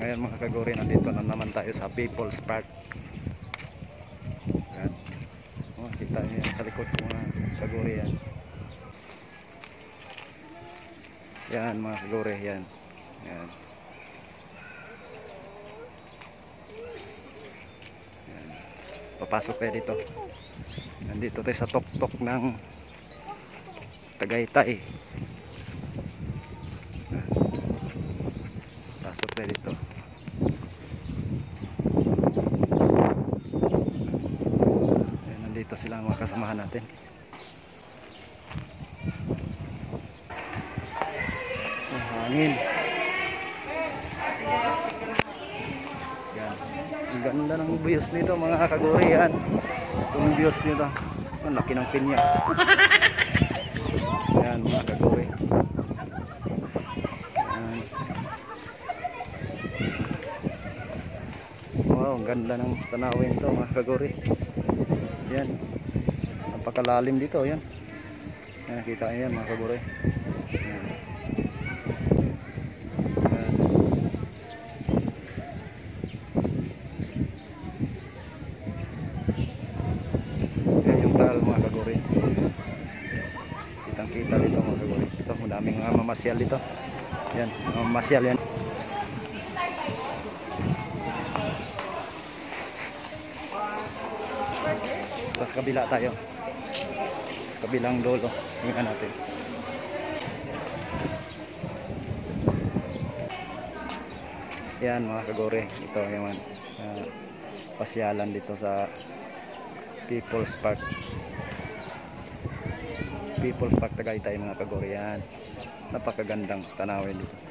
Ngayon mga kaguri, nandito na naman tayo sa People's Park. Yan. Oh, kita niyo yan sa likod ko mga kaguri yan. Yan mga kaguri, yan. Yan. Papasok tayo dito. Nandito tayo sa tok-tok ng Tagaytay. Pasok tayo dito. Nandito sila mga kasamahan natin. Ang hangin. Yan. Ang ganda ng views nito mga kaguri yan. Itong views nito. Ang laki ng pinya. Yan mga kaguri. Wow, ang ganda ng tanawin to mga kaguri. Yan. Napakalalim dito, yan. Yan, kita niyo yan mga kaguri. Yan. Yan. Yan yung mga kaguri. Kitang kita dito mga kaguri. Ito, madaming mga mamasyal dito. Yan, mamasyal yan. Tapos kabila tayo. Sa kabilang lolo. Tingnan natin. Yan mga kagore. Ito yung uh, pasyalan dito sa People's Park. People's Park Tagaytay mga kagore. Yan. Napakagandang tanawin dito.